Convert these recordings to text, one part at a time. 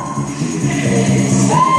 Stop!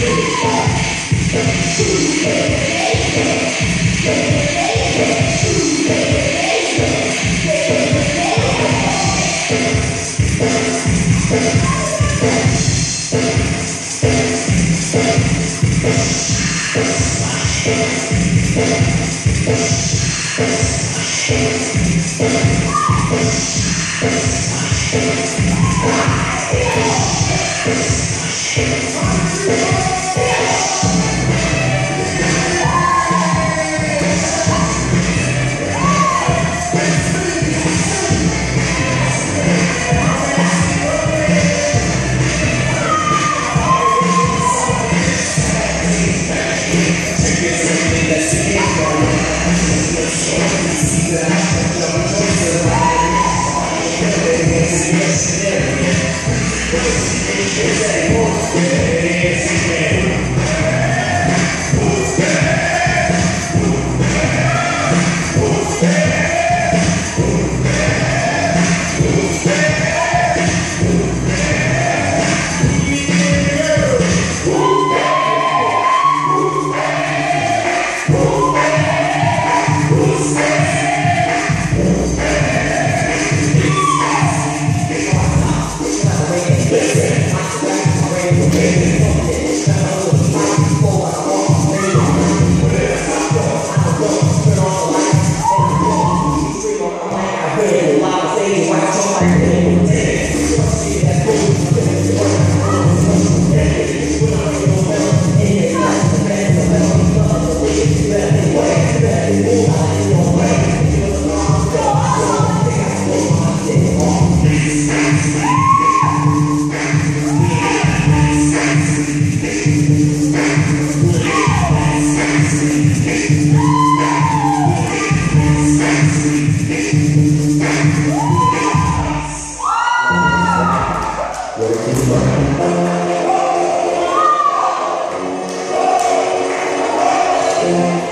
Yeah. Ese bosque de a lot of things when I. Thank you. Thank you.